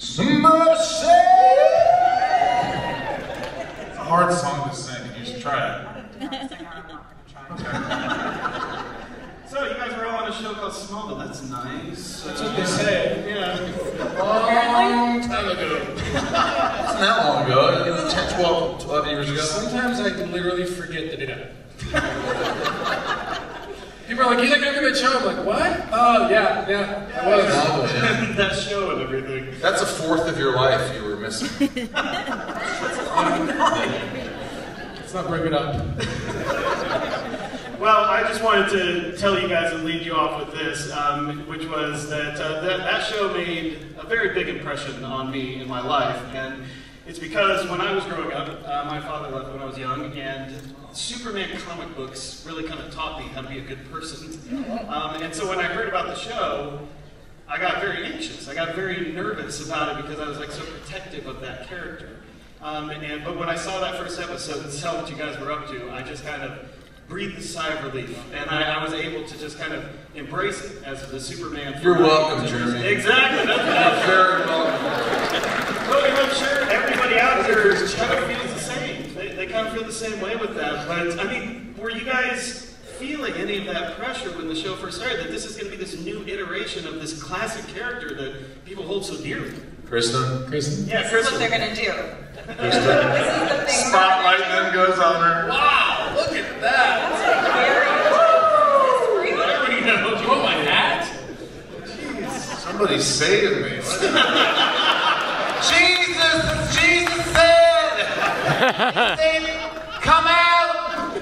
Somebody say. It's a hard song to sing. You should try it. So you guys were all on a show called Smallville. That's nice. That's what they say. Yeah. Long time ago. Wasn't that long ago? 10, 12, 12 years ago. Sometimes I can literally forget that it happened. People are like, you think I'm in the show? I'm like, what? Oh, yeah, yeah, I was. Yeah. that show and everything. That's a fourth of your life you were missing. Let's not bring it up. Well, I just wanted to tell you guys and lead you off with this, um, which was that, uh, that that show made a very big impression on me in my life, and it's because when I was growing up, uh, my father left when I was young, and Superman comic books really kind of taught me how to be a good person. Um, and so when I heard about the show, I got very anxious. I got very nervous about it because I was like so protective of that character. Um, and but when I saw that first episode and saw what you guys were up to, I just kind of breathed a sigh of relief, and I, I was able to just kind of embrace it as the Superman. You're welcome, Jeremy. Exactly. That's what Very welcome. well, I'm sure everybody out there kind of feels the same. They, they kind of feel the same way with that. But I mean, were you guys feeling any of that pressure when the show first started? That this is going to be this new iteration of this classic character that people hold so dearly? Kristin? Kristin? Yeah, This is what Kristin. they're gonna do. Kristin? This is the thing. Spotlight then goes on her. Wow, look at that! Very- What do you know? Do you want my hat? Somebody saving me. Jesus, Jesus said, he said, come out,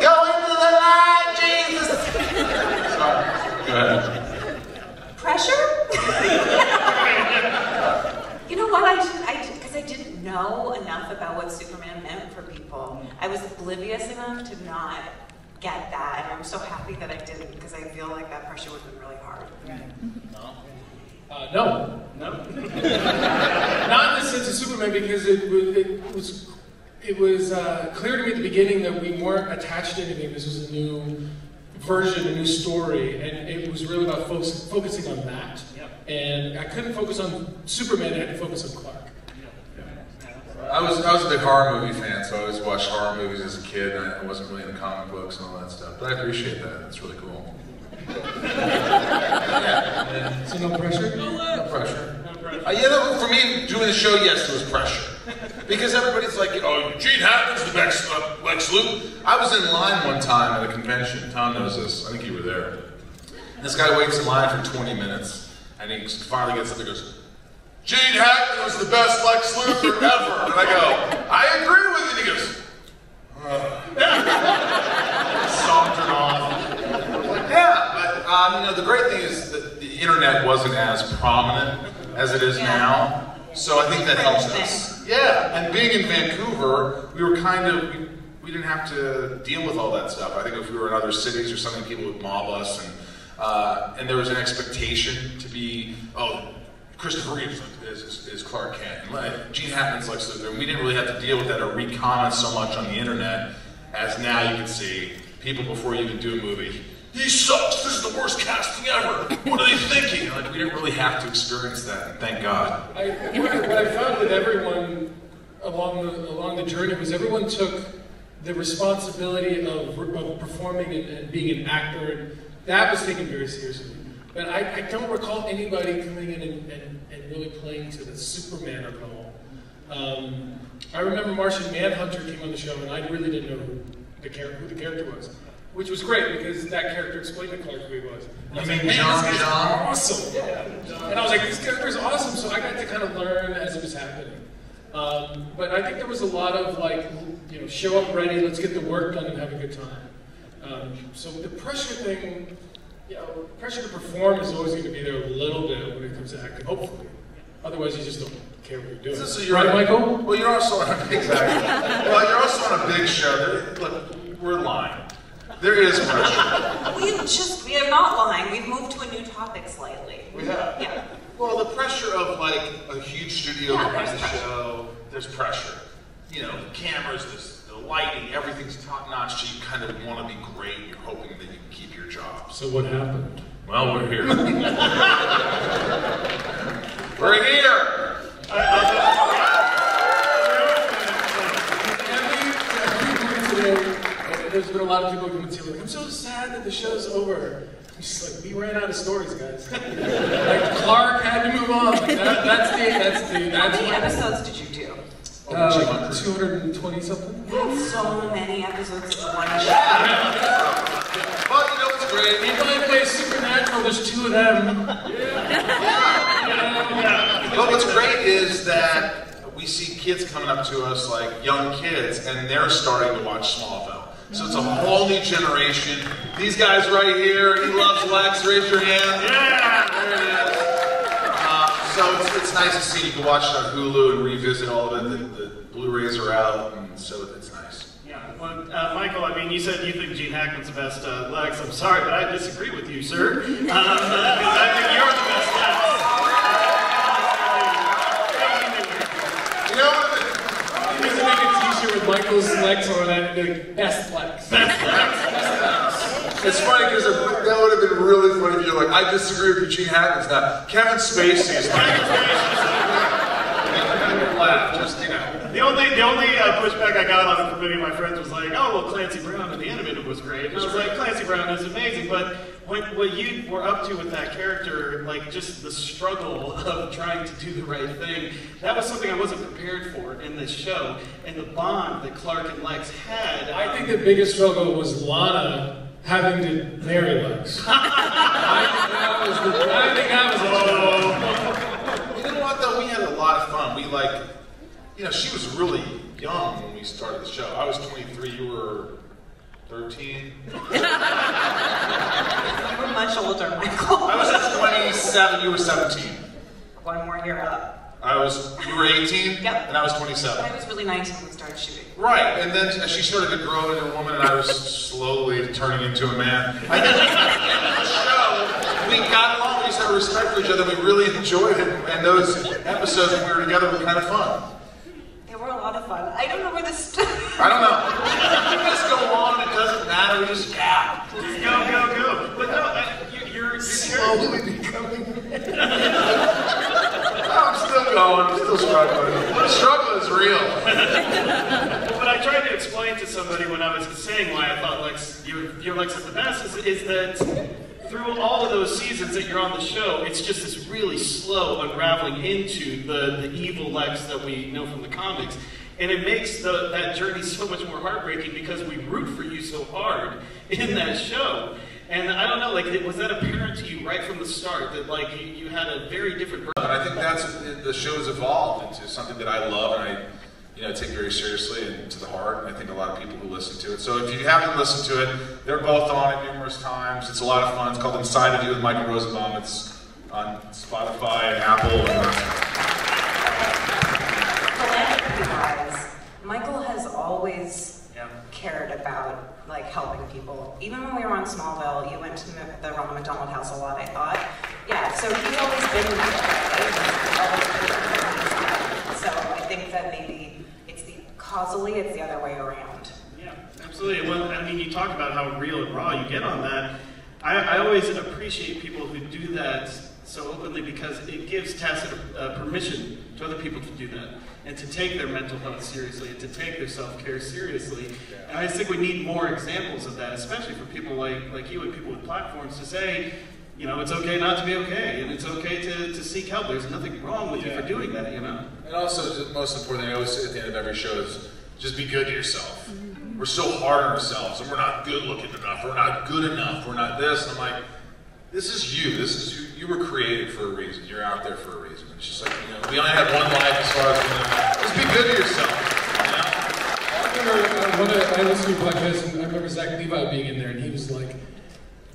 go into the light, Jesus. Sorry. Go ahead. Pressure? you know what? I should, I because I didn't know enough about what Superman meant for people. I was oblivious enough to not get that, and I'm so happy that I didn't because I feel like that pressure would have been really hard. Uh, no. No. Not in the sense of Superman because it it was, it was uh, clear to me at the beginning that we weren't attached to anything. This was a new version, a new story, and it was really about fo- focusing on that. Yep. And I couldn't focus on Superman, I had to focus on Clark. I was I was a big horror movie fan, so I always watched horror movies as a kid. And I wasn't really into comic books and all that stuff, but I appreciate that. It's really cool. yeah, So no pressure? no pressure. No pressure. Uh, yeah, no, for me, doing the show, yes, there was pressure. Because everybody's like, oh, Gene Hackman's the next uh, Lex Luthor. I was in line one time at a convention. Tom knows this. I think you were there. And this guy waits in line for 20 minutes, and he finally gets up and goes, Gene Hackman was the best Lex Luthor ever. And I go, I agree with you. And he goes, sauntered off. Yeah, but um, you know the great thing is that the internet wasn't as prominent as it is Yeah. now, so I think that helps us. Yeah, and being in Vancouver, we were kind of we, we didn't have to deal with all that stuff. I think if we were in other cities or something, people would mob us, and uh, and there was an expectation to be oh. Christopher Reeve is, is, is Clark Kent, and Gene Hackman's Lex Luthor, and we didn't really have to deal with that or read comments so much on the internet as now you can see people before you even do a movie. He sucks. This is the worst casting ever. What are they thinking? Like we didn't really have to experience that. Thank God. I, what, I, what I found with everyone along the, along the journey was everyone took the responsibility of, of performing and, and being an actor, and that was taken very seriously. But I, I don't recall anybody coming in and, and, and really playing to the Superman of it all. Um, I remember Martian Manhunter came on the show, and I really didn't know who the, char- who the character was. Which was great because that character explained to Clark who he was. And I was You like, mean "Man, John this guy's John?" awesome. And I was like, this character is awesome. So I got to kind of learn as it was happening. Um, but I think there was a lot of like, you know, show up ready, let's get the work done and have a good time. Um, so the pressure thing, you know, pressure to perform is always going to be there a little bit when it comes to acting, hopefully. Otherwise, you just don't care what you're doing. So you're right, Michael? Well, you're also on a big exactly. well, you're also on a big show. There, look, we're lying. There is pressure. We just, we are not lying. We've moved to a new topic slightly. We have. Yeah. Well, the pressure of like a huge studio Yeah, behind there's the pressure. show, there's pressure. You know, the cameras, this, the lighting, everything's top notch. So you kind of want to be great. You're hoping that you can keep your job. So what happened? Well, we're here. we're here. Been a lot of people who come and tell me, like, I'm so sad that the show's over. I'm just like, we ran out of stories, guys. like Clark had to move on. Like, that, that's the that's the How that's many what, episodes did you do? uh, 220 something. That's so many episodes of one show. But you know what's great? And by the way, Supernatural, there's two of them. Yeah. Yeah. But what's great is that we see kids coming up to us, like young kids, and they're starting to watch Smallville. So it's a whole new generation. These guys right here, he loves Lex. Raise your hand. Yeah, there it is. Uh, so it's, it's nice to see. You can watch it on Hulu and revisit all of it. The, the Blu-rays are out, and so it's nice. Yeah, well, uh, Michael, I mean, you said you think Gene Hackman's the best uh, Lex. I'm sorry, but I disagree with you, sir. Um, I think you're the best Lex. You know, He needs to make a t-shirt with Michael's Lex on it, like, best Lex. It's funny because that would have been really funny if you're like, I disagree with you, Gene Hackman's not. Kevin Spacey is like, laugh, just, you know. The only the only uh, pushback I got on it from many of my friends was like, oh well, Clancy Brown in the animated was great. And I was like, Clancy Brown is amazing, but what what you were up to with that character, like just the struggle of trying to do the right thing, that was something I wasn't prepared for in this show. And the bond that Clark and Lex had, I think the biggest struggle was Lana having to marry Lex. I think that was the, I think that was the You know what though? We had a lot of fun. We like, you know, she was really young when we started the show. I was 23. You were 13. You're much older, Michael. I was 27. You were 17. One more year up. I was. You were 18. Yep. And I was But 27. I was really 19 when we started shooting. Right, and then as she started to grow into a woman, and I was slowly turning into a man. I think the show, we got along, we used to have respect for each other, we really enjoyed it, and those episodes when we were together were kind of fun. They were a lot of fun. I don't know where this. I don't know. We just go on, it doesn't matter, just yeah. go go go. But no, uh, you, you're you're Slowly becoming. I'm still going, I'm still struggling. The struggle is real. What I tried to explain to somebody when I was saying why I thought Lex, your, your Lex is the best is, is that through all of those seasons that you're on the show, it's just this really slow unraveling into the, the evil Lex that we know from the comics. And it makes the, that journey so much more heartbreaking because we root for you so hard in that show. And I don't know, like, was that apparent to you right from the start that, like, you, you had a very different And I think that's the show's evolved into something that I love and I, you know, take very seriously and to the heart. And I think a lot of people who listen to it. So if you haven't listened to it, they're both on it numerous times. It's a lot of fun. It's called Inside of You with Michael Rosenbaum. It's on Spotify and Apple. And, Philanthropy-wise, Michael has always Yeah. cared about like helping people. Even when we were on Smallville, you went to the, the Ronald McDonald House a lot. I thought, yeah. So he's always been that way. So I think that maybe it's the causally, it's the other way around. Yeah, absolutely. Well, I mean, you talk about how real and raw you get on that. I, I always appreciate people who do that so openly because it gives tacit uh, permission to other people to do that and to take their mental health seriously and to take their self-care seriously. And I just think we need more examples of that, especially for people like, like you and people with platforms to say, you know, it's okay not to be okay, and it's okay to, to seek help. There's nothing wrong with you for doing that, you know. and also, the most important thing I always say at the end of every show is just be good to yourself. Mm-hmm. We're so hard on ourselves and we're not good looking enough. We're not good enough. We're not this. And I'm like, this is you. This is you. You were created for a reason. You're out there for a reason. It's just like, you know, we only have one life as far as we know. Just be good to yourself. You know? I remember uh, when I, I listened to your podcast, and I remember Zach Levi being in there, and he was like,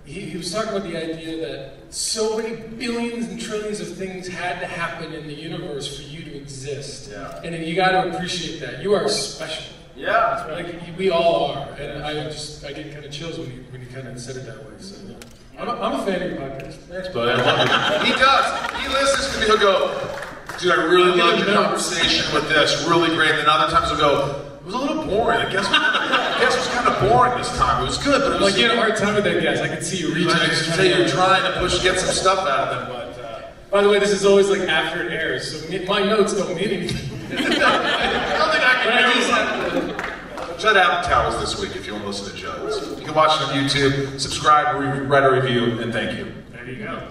he, he was talking about the idea that so many billions and trillions of things had to happen in the universe for you to exist. Yeah. And then you got to appreciate that. You are special. Yeah. Like we all are, and I just I get kind of chills when you when you kind of said it that way. So yeah. I'm a, I'm a fan of your podcast. Thanks, bud. I love it. He does. He listens to me. He'll go, dude, I really loved your conversation with this. Really great. And then other times he'll go, it was a little boring. I guess, I guess it was kind of boring this time. It was good, but it was Like you had a hard time with that, guys. I could see you reaching. I out, just trying say to- you're trying to push, get some stuff out of them, but uh, By the way, this is always like after it airs, so my notes don't mean anything. I don't think I But I can just do have to. Judd Apatow was this week if you want to listen to Judd. You can watch it on YouTube, subscribe, re- write a review, and thank you. There you go.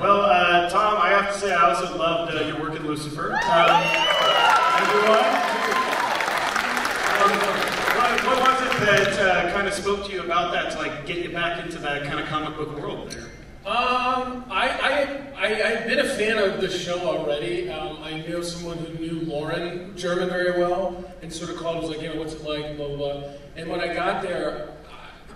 Well, uh, Tom, I have to say I also loved uh, your work in Lucifer. Um, everyone. Um, what was it that uh, kind of spoke to you about that to like get you back into that kind of comic book world there? Um, I, I, I, I've been a fan of the show already. Um, I knew someone who knew Lauren German very well and sort of called and was like, you know, what's it like, blah, blah, blah. And when I got there,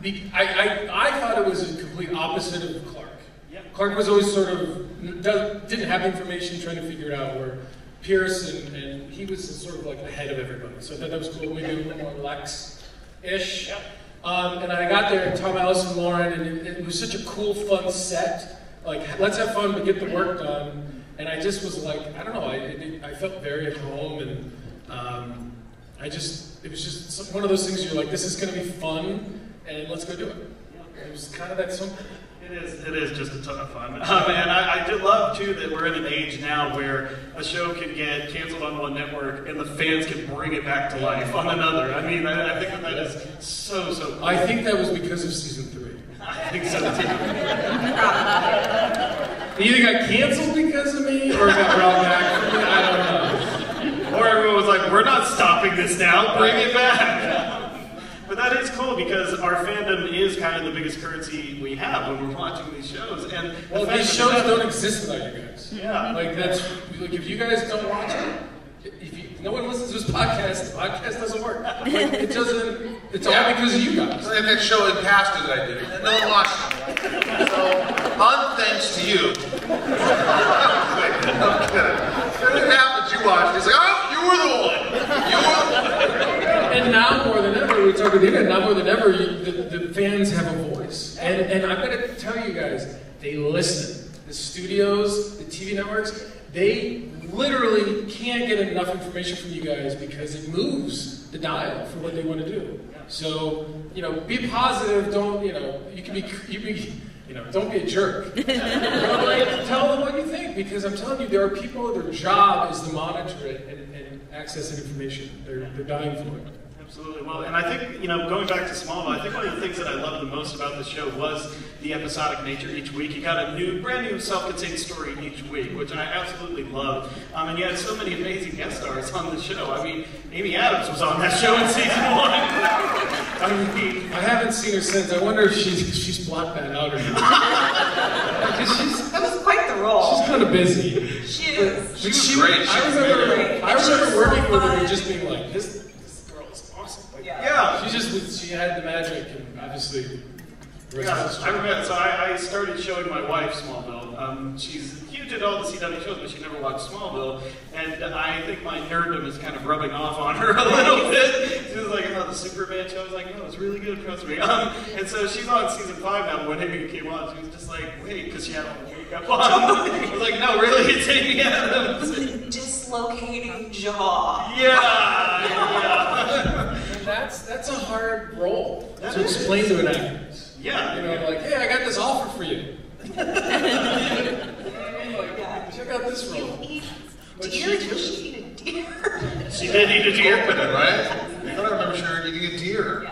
I, I, I thought it was a complete opposite of Clark. Yeah. Clark was always sort of, didn't have information, trying to figure it out, where Pierce and, and he was sort of like ahead of everybody. So I thought that was cool, maybe a little more Lex-ish. Um, and I got there, and Tom Ellis and Lauren, and it, it was such a cool, fun set. Like, let's have fun, but get the work done. And I just was like, I don't know, I, it, I felt very at home, and um, I just, it was just one of those things you're like, this is going to be fun, and let's go do it. It was kind of that simple. It is. It is just a ton of fun, um, and I, I do love too that we're in an age now where a show can get canceled on one network and the fans can bring it back to life on another. I mean, I, I think that that is so so. Cool. I think that was because of season three. I think so too. It either got canceled because of me or got brought back. I don't know. Or everyone was like, "We're not stopping this now. Bring it back." But that is cool because our fandom is kind of the biggest currency we have when we're watching these shows. And Well, fact these shows that- don't exist without you guys. Yeah. Like that's like if you guys don't watch it, if you, no one listens to this podcast, the podcast doesn't work. Like, it doesn't. It's all because of you guys. And that show Impastor that I did, and no one watched it. So, unthanks to you. I'm kidding. Everything happens, you watched. It's like, oh, you were the one. You were the one. And now more than ever, we talk about the internet. Now more than ever, you, the, the fans have a voice, and and I'm gonna tell you guys, they listen. The studios, the TV networks, they literally can't get enough information from you guys because it moves the dial for what they want to do. So you know, be positive. Don't you know? You can be you be. You know, don't be a jerk. You know, like, tell them what you think because I'm telling you, there are people. Their job is to monitor it and, and access that information. They're, they're dying for it. Absolutely. Well, and I think, you know, going back to Smallville, I think one of the things that I loved the most about the show was the episodic nature each week. You got a new, brand new self-contained story each week, which I absolutely loved. Um, and you had so many amazing guest stars on the show. I mean, Amy Adams was on that show in season one. I mean, I haven't seen her since. I wonder if she's she's blocked that out or not. Because she's That was quite the role. she's kind of busy. She is. She was She- great. She I was remember great. I remember She's working so with her and just being like, this this girl is awesome. Like, Yeah. yeah. She just she had the magic and obviously. the rest Yeah, I remember. So I, I started showing my wife Smallville. Um, she's huge at all the CW shows, but she never watched Smallville. And I think my nerddom is kind of rubbing off on her a little bit. She was like, "Oh, the Superman show." I was like, "No, it's really good. Trust me." Um, and so she's on season five now. But when Amy came on, she was just like, "Wait," because she had all the makeup on. I was like, "No, really, it's Amy Adams." Dislocating jaw. yeah, yeah, And that's that's a hard role That to is. explain to an actress. yeah. You know, like, hey, I got this offer for you. Yeah. Check out this role. eat But deer? she- Did she eat a deer? She did eat a deer. Opening, right? I thought I remember she was eating a deer.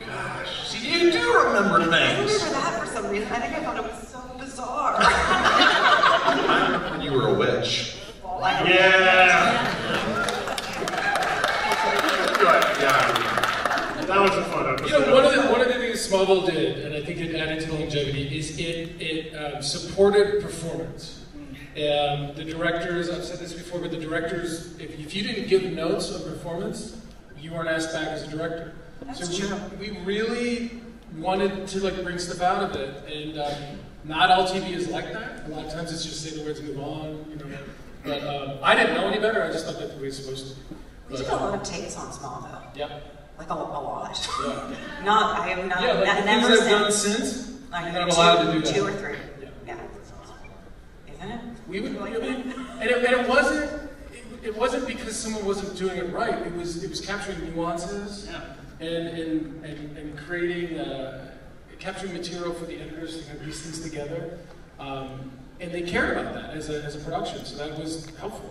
Gosh. See, you do remember things. I things. remember that for some reason. I think I thought it was so bizarre. I remember when you were a witch. Yeah. Right, yeah. That was a fun episode. You know, one of the one of the things Smallville did, and I think it added to the longevity, is it it um, supported performance. Um, the directors, I've said this before, but the directors, if, if you didn't give notes on performance, you weren't asked back as a director. That's so true. We, we really wanted to like bring stuff out of it, and um, not all TV is like that. A lot of times it's just say the words and move on, you know. But um, I didn't know any better. I just thought that the way it's supposed to. be. We did a lot of takes on Smallville. Yeah. Like a, a lot. Yeah. Not, I have not, Yeah, like the never things I've done since. since, Like you're not two- allowed to do that. Two or three. Yeah. Yeah. Isn't it? We would, Like I mean, and it, and it wasn't, it, it wasn't because someone wasn't doing it right. It was, it was capturing nuances Yeah. and, and, and, and creating, uh, capturing material for the editors to kind of piece things together. Um, and they cared about that as a, as a production, so that was helpful.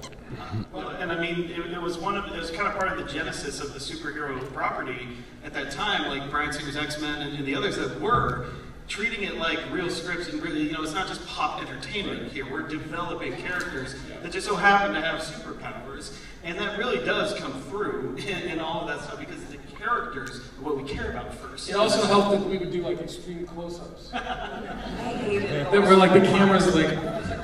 Well, and I mean, it, it was one of it was kind of part of the genesis of the superhero property at that time, like Bryan Singer's X Men and, and the others that were treating it like real scripts and really, you know, it's not just pop entertainment here. We're developing characters that just so happen to have superpowers, and that really does come through in, in all of that stuff because characters are what we care about first. It also helped that we would do like extreme close-ups. I hated That were like the cameras are like,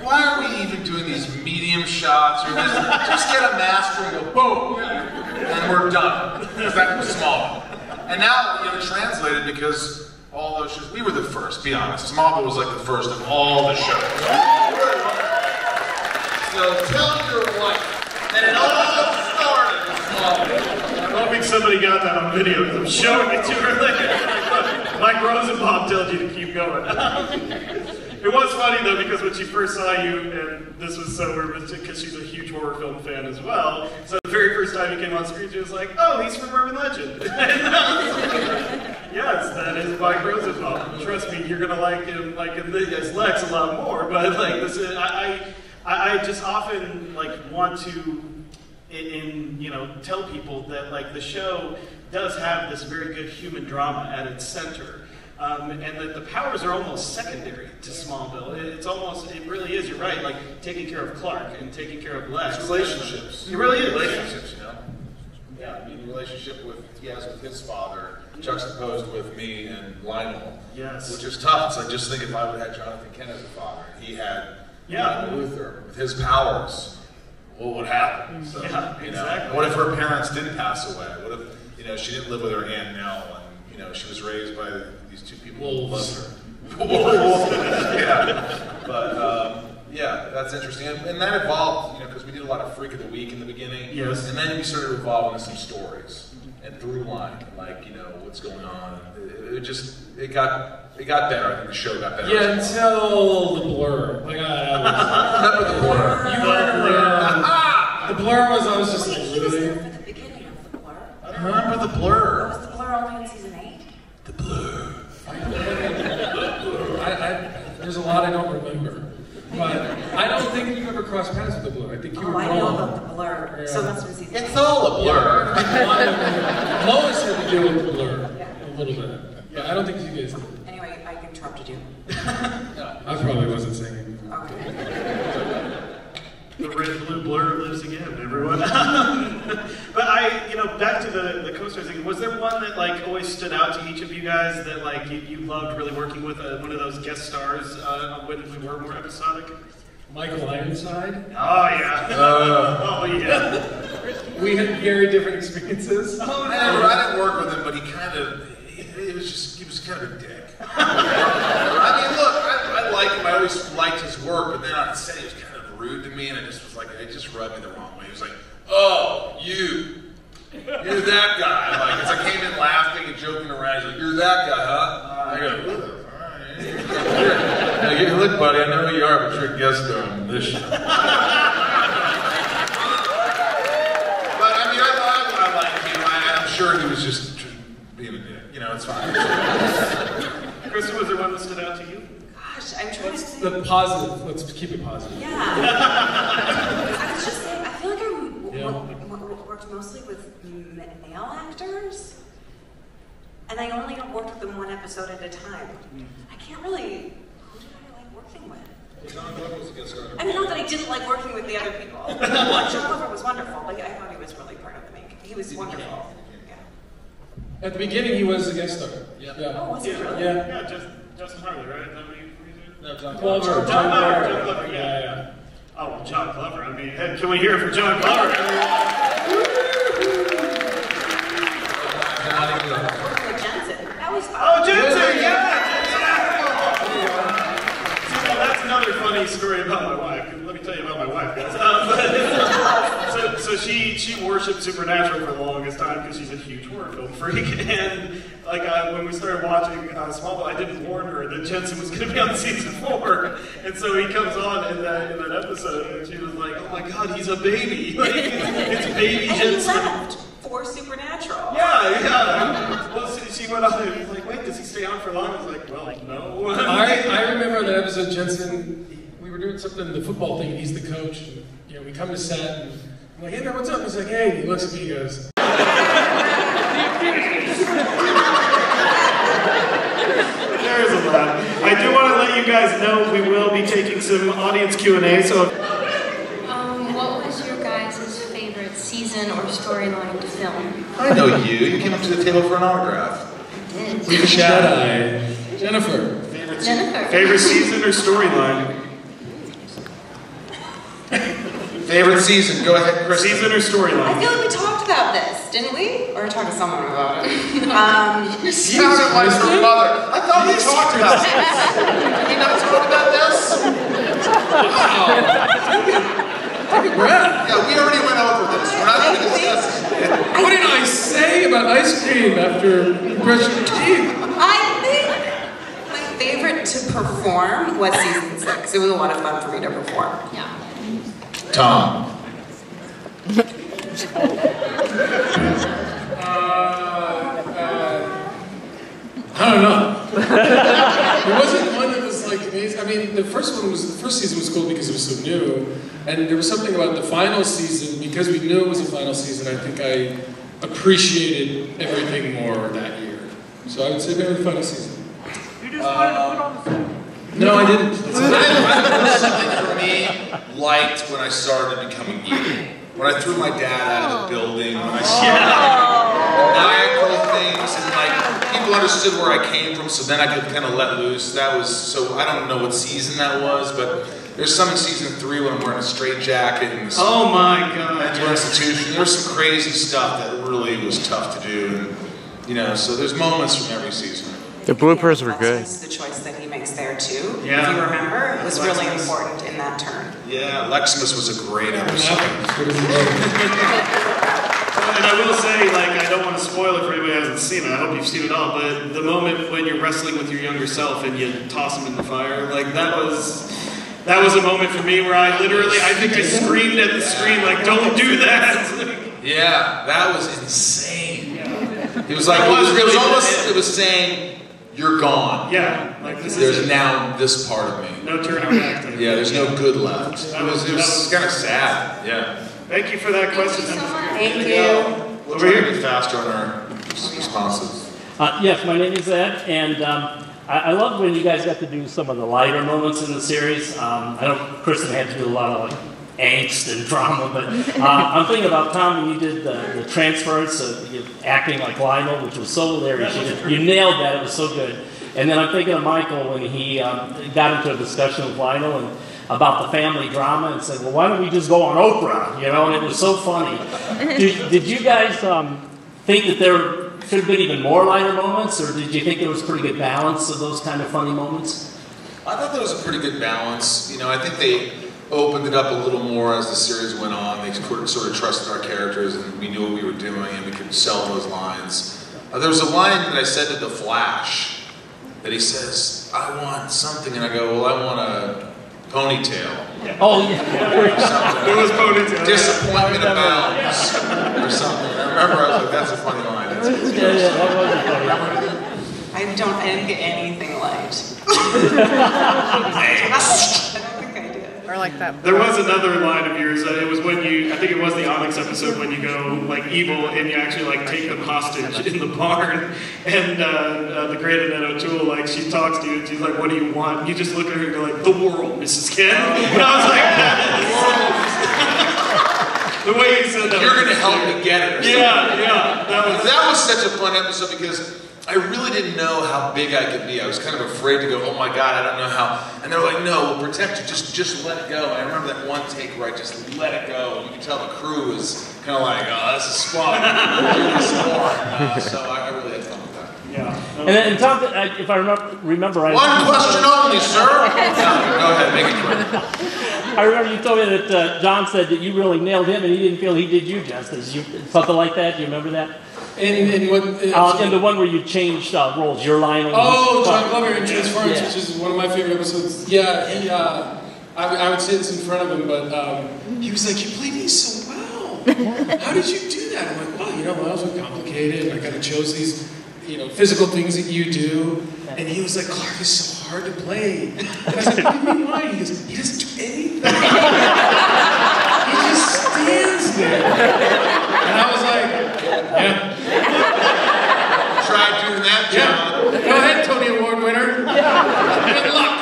Why are we even doing these medium shots or this? Just get a master and go boom, and we're done. Because that was small. And now you know translated because all those shows. We were the first. Be honest. Smallville was like the first of all the shows. So tell your wife that it all started with Smallville. I'm hoping somebody got that on video because I'm showing it to her later. Mike Rosenbaum tells you to keep going. it was funny though because when she first saw you, and this was so weird because she's a huge horror film fan as well. So the very first time he came on screen, she was like, "Oh, he's from Urban Legend." yes, that is Mike Rosenbaum. Trust me, you're gonna like him like in the, as Lex a lot more. But like this is I I, I just often like want to in, in you know tell people that like the show does have this very good human drama at its center um, and that the powers are almost secondary to Smallville. It- It's almost, it really is. You're right. Like taking care of Clark and taking care of Lex. It's relationships. It really is. relationships. You know. Yeah, I mean, the relationship with he has with his father, juxtaposed with me and Lionel. Yes. Which is tough. It's like just think if I would have had Jonathan Kent as a father, he had Yeah. Martin Luther with his powers. What would happen? So, Yeah, you know, exactly. what if her parents did pass away? What if you know she didn't live with her aunt Nell, and you know she was raised by these two people who Wolves. loved her. Wolves. yeah, but um, yeah, that's interesting, and, and that evolved, you know, because we did a lot of Freak of the Week in the beginning. Yes. and then we started to evolve into some stories and through line, like you know what's going on. It, it just it got it got better. I think the show got better. yeah, as well. until the blur. Like, I, Remember the blur? you were around. Ah! The blur was, I was just Wait, like, he was there really? for the beginning of the blur. I Remember the Or blur? was the blur only in season eight? The blur. I, I, there's a lot I don't remember. But I don't think you ever crossed paths with the blur. I think you Oh, were I wrong. know about the blur. So Yeah. that's been season It's eight. all a blur. Lois had to do with the blur a little bit. But I don't think you guys did. Anyway, I interrupted you. I probably wasn't singing. The red blue blur lives again, everyone. but I, you know, back to the, the co-stars thing. Was there one that like always stood out to each of you guys that like you, you loved really working with uh, one of those guest stars uh, when we were more episodic? Michael Ironside. Oh yeah. Uh, oh yeah. We had very different experiences. Oh I never, I didn't work with him, but he kind of, he, it was just, he was kind of a dick. I mean, look, I, I like him. I always liked his work, but then on set, he was kind of rude to me, and it just was like, it just rubbed me the wrong way. He was like, "Oh, you, you're that guy." Like, as I came in laughing and joking around, he's like, "You're that guy, huh?" I go, "Ugh, all right." Like, "Hey, look, buddy, I know who you are, but you're a guest star on this show. But I mean, I, I, I like him. I, I'm sure he was just being a dick. You know, it's fine. Kristin, was there one that stood out to you? Gosh, I'm trying to think. The positive. Let's keep it positive. Yeah. I was just saying, I feel like I w- Yeah. w- w- worked mostly with male actors. And I only worked with them one episode at a time. Mm. I can't really. Who did I like working with? John Glenn was a guest star. I mean, not that I didn't like working with the other people. John Glover was wonderful, but I thought he was really part of the making. He was wonderful. Yeah. At the beginning, he was a guest star. Yeah. Oh, was he really? Yeah. Yeah, just, Justin Hartley, right? John Glover. John John Glover. John Glover, Yeah, yeah. Oh, well, John Glover. I mean, can we hear it John Glover? With Jensen. That was. Oh, Jensen, yeah! See, now that's another funny story about my wife. Let me tell you about my wife, guys. Um, so, so she she worshipped Supernatural for the longest time because she's a huge horror film freak. And like uh, when we started watching uh, Smallville, I didn't warn her that Jensen was going to be on season four. And so he comes on in that in that episode, and she was like, "Oh my God, he's a baby! Like, it's baby And he Jensen." left for Supernatural. Yeah, yeah. Well, she, she went on and was like, wait, does he stay on for long? I was like, well, no. I, I remember that episode, Jensen, we were doing something, the football thing, he's the coach. And, you know, we come to set and I'm like, hey man, what's up? He's like, hey, he looks at me, he goes, There is a laugh. I do want to let you guys know we will be taking some audience Q&A, so Um, what was your guys' favorite season or storyline to film? I know you. You came up to the table for an autograph. Jedi. Jennifer. favorite, Jennifer. favorite season or storyline? Favorite season? Go ahead, Chris. Season or storyline? I feel like we talked about this, didn't we? Or talked to someone about it. Um, You sounded like her mother. I thought we talked about this. Did we not talk about this? Take a breath. Yeah, we already went over this. We're not going to discuss it. What did I say about ice cream after you brush your teeth? I think my favorite to perform was season six. It was a lot of fun for me to perform. Yeah. Tom. Uh, uh, I don't know. there wasn't one that was like amazing. I mean, the first one was the first season was cool because it was so new, and there was something about the final season because we knew it was a final season. I think I appreciated everything more that year. So I would say maybe the final season. You just wanted to put on the film. Um, no, I didn't. I something for me liked when I started becoming evil. When I threw my dad out of the building, when I oh. saw maniacal things, and like people understood where I came from, so then I could kind of let loose. That was so. I don't know what season that was, but there's some in season three when I'm wearing a straight jacket and this Oh my mental god. institution. There was some crazy stuff that really was tough to do, and you know. So there's moments from every season. The bloopers were good. That's the choice that he makes there too. Yeah. If you remember, it was really important in that turn. Yeah, Lexmas was a great episode. What is it? And I will say, like, I don't want to spoil it for anybody who hasn't seen it. I hope you've seen it all. But the moment when you're wrestling with your younger self and you toss him in the fire, like that was that was a moment for me where I literally, I think I screamed at the screen, like, "Don't do that!" Yeah, that was insane. It was like it was, it was almost it was saying you're gone. yeah, like this There's is now this part of me. no turning back. Yeah, there's no good left. It was, it was- kind of sad. Yeah. Thank you for that question. Thank you so. Thank you. We'll try to be faster on our responses. Uh, yes, my name is Ed, and um, I, I love when you guys got to do some of the lighter moments in the series. Um, I know Kristin had to do a lot of like angst and drama, but uh, I'm thinking about Tom when you did the, the transference of you acting like Lionel, which was so hilarious. You, did- you nailed that; it was so good. And then I'm thinking of Michael when he um, got into a discussion with Lionel and about the family drama and said, "Well, why don't we just go on Oprah?" You know, and it was so funny. did, did you guys um, think that there should have been even more lighter moments, or did you think there was pretty good balance of those kind of funny moments? I thought there was a pretty good balance. You know, I think they opened it up a little more as the series went on. They sort of sort of trusted our characters, and we knew what we were doing, and we could sell those lines. Uh, there was a line that I said to the Flash that he says, "I want something," and I go, "Well, I want a ponytail." Oh yeah. It was ponytail. Disappointment abounds, or something. I remember I was like, "That's a funny line." That's yeah, yeah, that was funny. I don't. I didn't get anything light. Or like that. There was another line of yours. Uh, it was when you, I think it was the Onyx episode when you go like evil and you actually like take them hostage in the barn. And uh, uh, the great Annette O'Toole, like she talks to you and she's like, "What do you want?" And you just look at her and go like, "The world, Mrs. Ken." And I was like, "The world." the way you said that." You're gonna help me get it. Yeah, yeah. That was. That was such a fun episode because I really didn't know how big I could be. I was kind of afraid to go, oh my god, I don't know how. And they're like, no, we'll protect you. Just just let it go. And I remember that one take where I just let it go. And you could tell the crew was kind of like, oh, this is fun. this is. Uh, so I, I really had fun with that. Yeah. And then and Tom, if I remember, remember I, One question only, sir. No, go ahead, make it quick. I remember you told me that uh, John said that you really nailed him, and he didn't feel he did you justice. You something like that. Do you remember that? And, and what? Uh, and the one where you changed uh, roles, your line. and Oh, John Glover in Transference, Yeah. which is one of my favorite episodes. Yeah, he, uh, I, would- I would say this in front of him, but um, he was like, "You played me so well. How did you do that?" I'm like, "Well, you know, well, it was complicated. and I kind of chose these, you know, physical things that you do." And he was like, "Clark is so hard to play." And I was like, "What do you mean why?" He goes, "He doesn't do anything. he just stands there." And I was like, yeah, Try doing that, John. yeah. Go ahead, Tony Award winner. Good luck.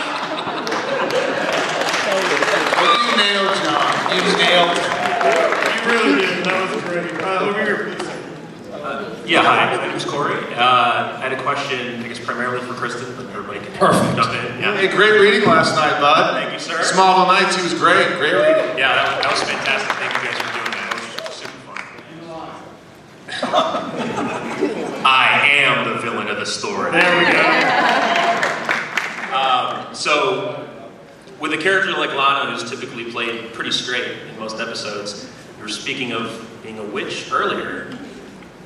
But you nailed John. You nailed it. You really did. That was great. Uh, over here, please. Yeah, hi, my name's Corey. Uh, I had a question, I guess primarily for Kristin, but everybody can Perfect. jump in. Yeah, Hey, great reading last night, bud. Thank you, sir. Smallville Nights, he was great. Great reading. yeah, that, that was fantastic. Thank you guys for doing that. That was super fun. I am the villain of the story. There we go. Um, so, with a character like Lana, who's typically played pretty straight in most episodes, you were speaking of being a witch earlier.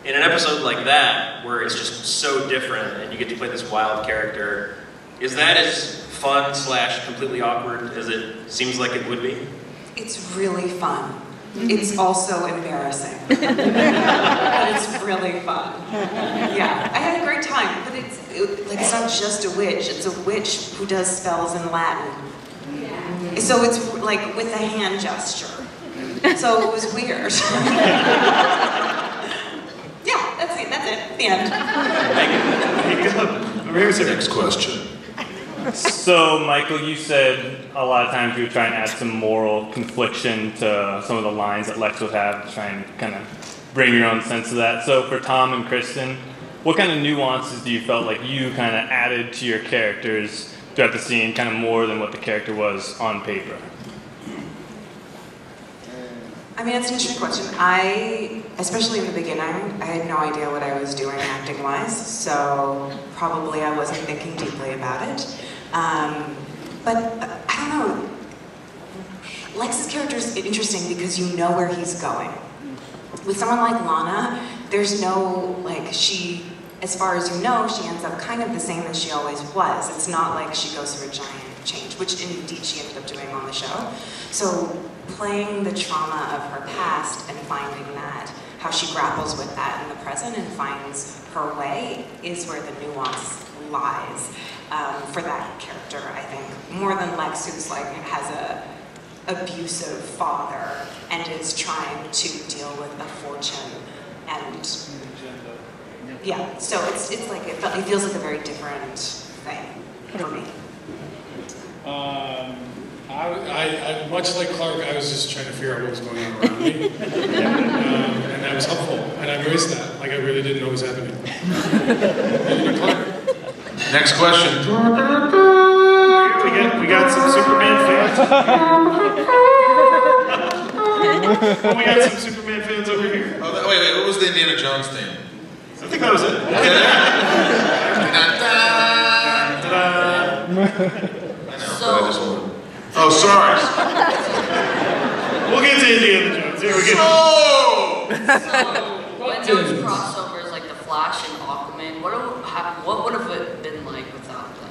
In an episode like that, where it's just so different and you get to play this wild character, is that as fun slash completely awkward as it seems like it would be? It's really fun. It's also embarrassing. but it's really fun. Yeah, I had a great time. But it's it, like it's not just a witch. It's a witch who does spells in Latin. So it's like with a hand gesture. So it was weird. yeah, that's it. That's it. The end. Hey, good. Over here, sir. Next question. So, Michael, you said a lot of times you would try and add some moral confliction to some of the lines that Lex would have to try and kind of bring your own sense of that. So, for Tom and Kristin, what kind of nuances do you felt like you kind of added to your characters throughout the scene, kind of more than what the character was on paper? I mean, it's an interesting question. I, especially in the beginning, I had no idea what I was doing acting wise, so probably I wasn't thinking deeply about it. Um, but uh, I don't know. Lex's character is interesting because you know where he's going. With someone like Lana, there's no, like, she, as far as you know, she ends up kind of the same as she always was. It's not like she goes through a giant change, which indeed she ended up doing on the show. So playing the trauma of her past and finding that, how she grapples with that in the present and finds her way is where the nuance lies um, for that character, I think. More than Lex, who's like, has a abusive father and is trying to deal with a fortune and yeah, so it's, it's like, it, fe- it feels like a very different thing for me. Um, I, I, much like Clark, I was just trying to figure out what was going on around me. um, and that was helpful. And I embraced that. Like I really didn't know what was happening. And Clark. Next question. We got, we got some Superman fans. oh, we got some Superman fans over here. Oh, that- wait, wait, what was the Indiana Jones theme? I think that was it. Da-da. Ta-da. I know, but I just wanted- Oh, sorry. We'll get to Indiana Jones. Here we go. Oh! So, when those crossovers like the Flash and Aquaman, what, do- how, what would have it been like without them?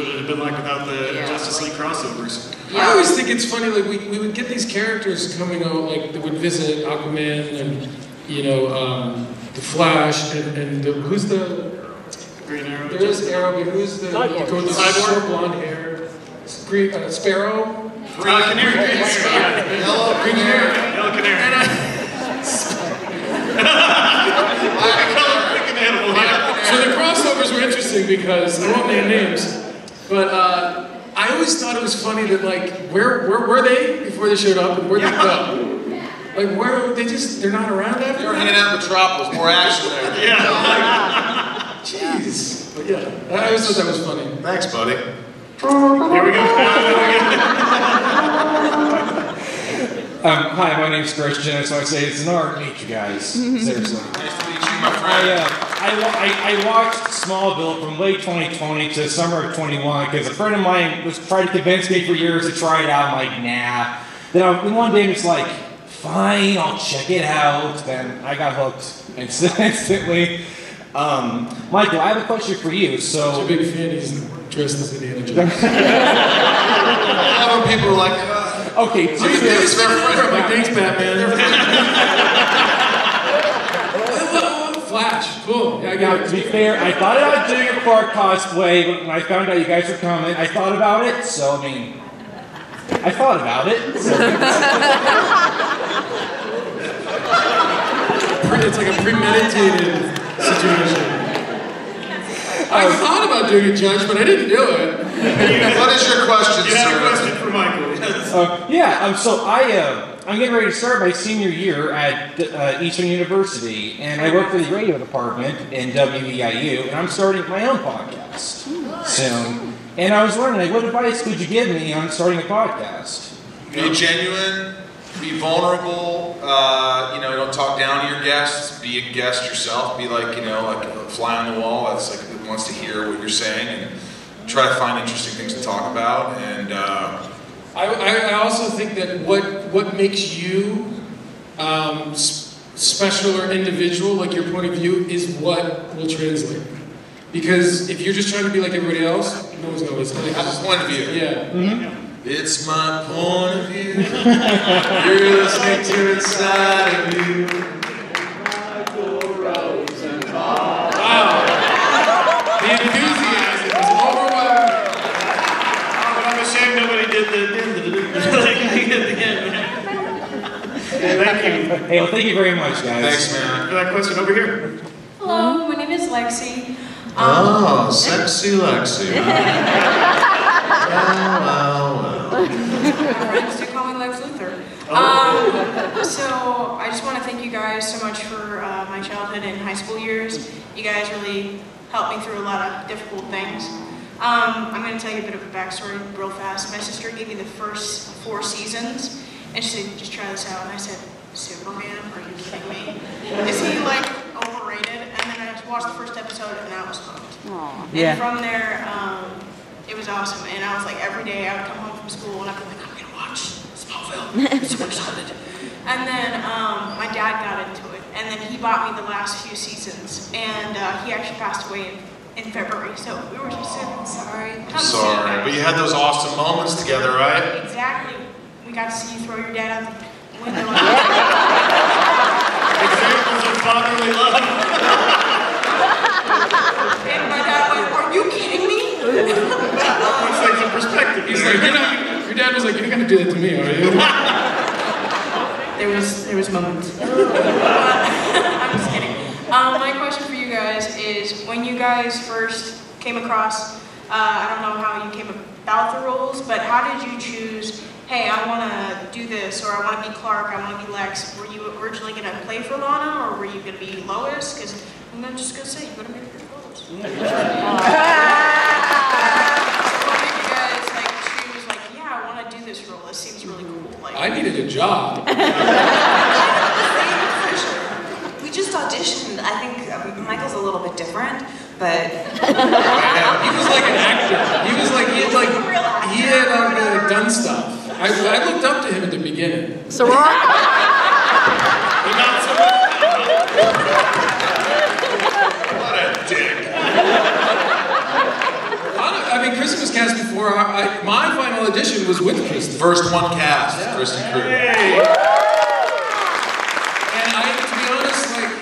What it have been like without the Yeah. Justice League crossovers? I always think it's funny, like, we, we would get these characters coming out, like, that would visit Aquaman and, you know, um, the Flash, and, and the, who's the, Green Arrow. there is Arrow, but who's the, Cyborg. the, the Cyborg. short blonde hair, Green, uh, Sparrow? Uh, Canary. Green Canary. Yellow, Green hair. Yellow Canary. Pick an animal here. So the crossovers were interesting because I won't name names, but uh, I always thought it was funny that like where where were they before they showed up and where'd they go? Like where they just they're not around They after were that? hanging out in Metropolis, more action there. Yeah. Jeez. But yeah, I always thought that was funny. Thanks, buddy. Here we go. Um, hi, my name's Christian, so I say it's an honor to meet you guys. Seriously. Nice to meet you, my I, uh, I, I, I watched Smallville from late 2020 to summer of 21 because a friend of mine was trying to convince me for years to try it out. I'm like, nah. Then, I, then one day I'm like, fine, I'll check it out. Then I got hooked inst- instantly. Um, Michael, I have a question for you. So, Such a So, big fan. He's dressed as Indiana Jones. I love people are like, uh, okay, to be fair, it's their friend. I'm like, thanks, Batman. Flash, cool. Yeah, I got to be it. fair, I thought about doing a Clark cosplay, but when I found out you guys were coming, I thought about it. So, I mean, I thought about it. So. it's like a premeditated situation. I thought about doing a judge, but I didn't do it. What is your question, You had a question for Michael. Yes. Uh, yeah, um, so I, uh, I'm getting ready to start my senior year at uh, Eastern University, and I work for the radio department in WEIU, and I'm starting my own podcast soon. And I was wondering, like, what advice could you give me on starting a podcast? Be genuine. Be vulnerable. Uh, you know, don't talk down to your guests. Be a guest yourself. Be like, you know, like a fly on the wall. That's like who wants to hear what you're saying and try to find interesting things to talk about. And uh, I, I, also think that what what makes you um, special or individual, like your point of view, is what will translate. Because if you're just trying to be like everybody else, no one's gonna listen. Point of view. yeah. It's my point of view. You're listening to inside of you. Wow. The enthusiasm is overwhelming. Oh, but I'm ashamed nobody did the like at the end. Thank you. Hey, well, thank you very much, guys. Thanks, man. That question over here. Hello, my name is Lexi. Um, Oh, sexy Lexi. well, well, well. friends do call me Lex Luthor. Um, so I just want to thank you guys so much for uh, my childhood and high school years. You guys really helped me through a lot of difficult things. Um, I'm going to tell you a bit of a backstory real fast. My sister gave me the first four seasons, and she said, just try this out. And I said, Superman? Are you kidding me? Is he like overrated? And then I watched the first episode, and I was hooked. And Yeah. from there, um, it was awesome. And I was like, every day I would come home from school and I'd be like, I'm gonna watch Smallville. I'm so excited. And then um, my dad got into it, and then he bought me the last few seasons. And uh, he actually passed away in, in February, so we were just super sorry. I'm Come sorry, you but you had those awesome moments together, right? Exactly. We got to see you throw your dad out the window. Examples of fatherly love. and my dad went, Are you kidding me? Puts things in perspective. He's like, you're not, your dad was like, you're gonna do that to me, are you? There was there was moments. I'm just kidding. Um, my question for you guys is: When you guys first came across, uh, I don't know how you came about the roles, but how did you choose? Hey, I want to do this, or I want to be Clark, I want to be Lex. Were you originally going to play for Lana, or were you going to be Lois? Because I'm not just going to say you got to make your roles. So what made you guys like choose? Like, yeah, I want to do this role. This seems really cool. Like, I needed a job. We just auditioned. I think um, Michael's a little bit different, but He was like an actor. He was like, he had like, he had uh, done stuff. I, I looked up to him at the beginning. So we're What a dick. I mean, Kristin was cast before. I, I, my final audition was with Kristin. First one cast, Kristin Kreuk. And I, to be honest, like,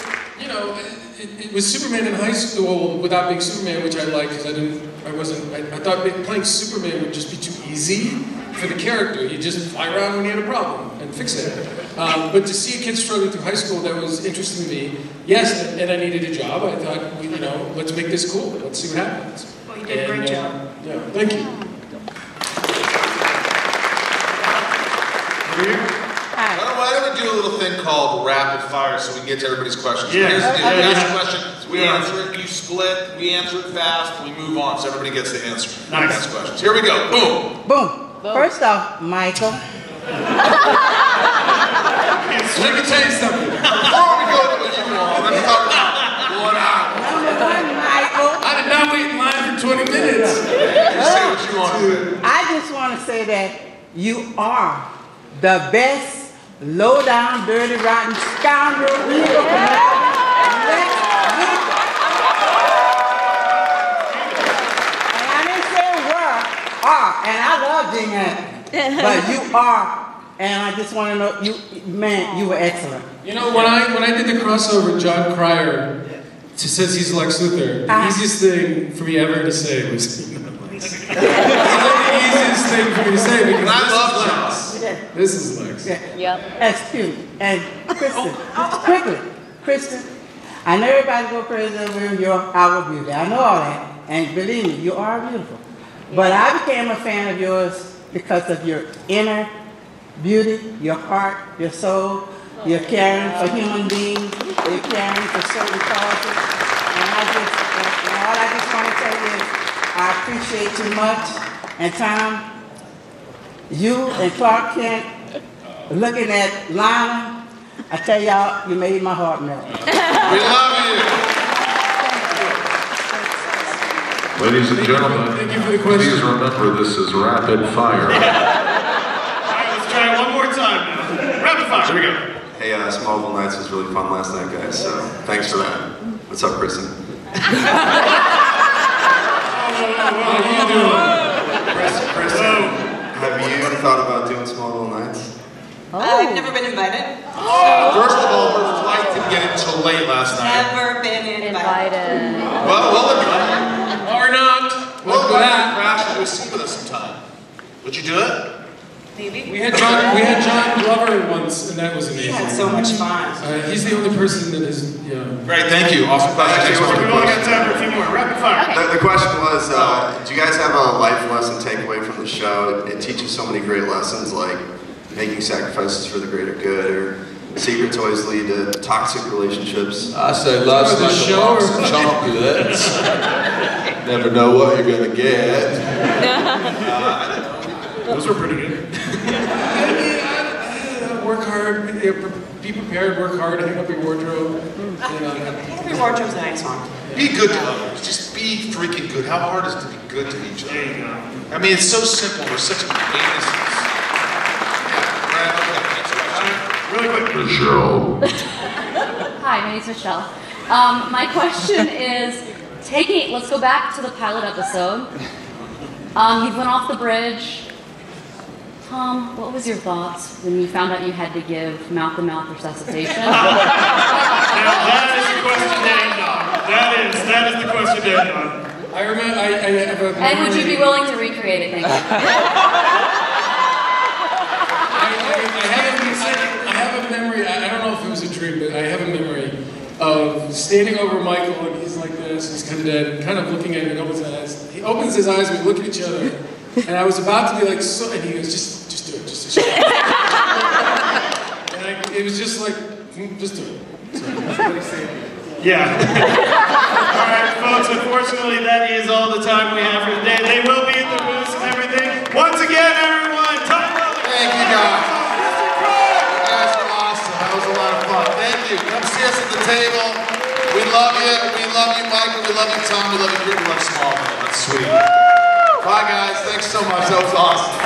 you know, it, it was Superman in high school without being Superman, which I liked because I didn't, I wasn't, I, I thought playing Superman would just be too easy for the character. He'd just fly around when he had a problem and fix it. Um, but to see a kid struggling through high school, that was interesting to me. Yes, and, and I needed a job. I thought, you know, let's make this cool. Let's see what happens. well, you did a And, great uh, job. yeah, thank you. Why don't, why don't we do a little thing called rapid fire so we can get to everybody's questions? Yeah. Here's the deal. Yeah, We ask a question, we answer it, you split, we answer it fast, we move on so everybody gets the answer. Nice. Ask questions. Here we go. Boom. boom. First off, Michael. Let me tell you something. Before we go to what you want, let's talk about what I Number one, Michael. I did not wait in line for 20 minutes. You say what you want. I just want to say that you are the best low down, dirty, rotten scoundrel we ever had. Lex Luthor. And I didn't say were, are, and I love Gene Hackman, but you are, and I just want to know, you, man, you were excellent. You know, when I when I did the crossover, Jon Cryer t- says he's Lex Luthor. The Ah. easiest thing for me ever to say was. it's like the easiest thing for me to say because I love. Lex. This is Lex. Yeah. Excuse me. And Kristin, oh. quickly, Kristin, I know everybody go crazy over your our beauty. I know all that. And believe me, you are beautiful. But I became a fan of yours because of your inner beauty, your heart, your soul, your caring for human beings, your caring for certain causes. And I just, and all I just want to tell you is I appreciate you much. And Tom, you and Clark Kent looking at Lana, I tell y'all, you made my heart melt. We love you. Ladies and gentlemen, Thank you for the question. please remember this is rapid fire. All right, let's try it one more time. Rapid fire. Here we go. Hey, uh, Smallville Nights was really fun last night, guys, so thanks for that. What's up, Kristin? How you doing? Chris, Kristin, have you thought about doing Smallville Nights? I've never oh. been invited. Oh! First of all, her flight didn't get until late last night. Never been invited. Well, we'll invite Or not. We'll Look at that. crash into a scene with us sometime. Would you do it? Maybe. We had John. We had John Glover once, and that was amazing. had so much fun. Uh, he's the only person that is. Yeah. Great, thank you. Awesome question. Actually, Next one. We've only got time for a few more. Rapid fire. The, the question was, uh, do you guys have a life lesson takeaway from the show? It, it teaches so many great lessons, like making sacrifices for the greater good, or secrets always lead to toxic relationships. I say life's the like a show box or- of chocolates. Never know what you're gonna get. Those were pretty good. Work hard. Be prepared. Work hard. Hang up your wardrobe. You know, Every wardrobe's a nice one. Be good to others. Just be freaking good. How hard is it to be good to each other? There you go. I mean, it's so simple. We're such a penis. Yeah, Brad, okay, next question. Really quick. Michelle. Hi, my name's Michelle. Um, my question is, taking, let's go back to the pilot episode. Um, you went off the bridge. Tom, what was your thoughts when you found out you had to give mouth-to-mouth resuscitation? Now that is the question, Dan Don. That is, that is the question, Dan Don. I remember. I, I have a. and would you be willing to recreate it? Thank you. I, I, I, have a, I have a memory, I, I don't know if it was a dream, but I have a memory of standing over Michael and he's like this, he's kind of dead, and kind of looking at him and opens his eyes. He opens his eyes, and we look at each other, and I was about to be like, so, and he was just, just do it, just, just. and I, it was just like, "Mm, just do it. So, that's what he said. Yeah. all right, folks, unfortunately, that is all the time we have for today. They will be at the booths and everything. Once again, everyone, Tom Welling. Thank you, guys. You guys are awesome. That was a lot of fun. Thank you. Come see us at the table. We love you. We love you, Michael. We love you, Tom. We love you, Chris. We love Smallville. That's sweet. Bye, guys. Thanks so much. That was awesome.